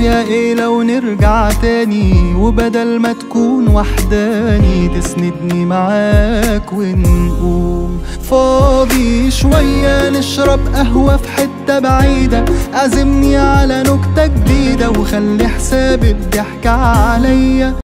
يا إيه لو نرجع تاني؟ وبدل ما تكون وحداني تسندني معاك ونقوم. فاضي شوية نشرب قهوة في حتة بعيدة. عزمني على نكتة جديدة وخلي حساب الضحكة عليا.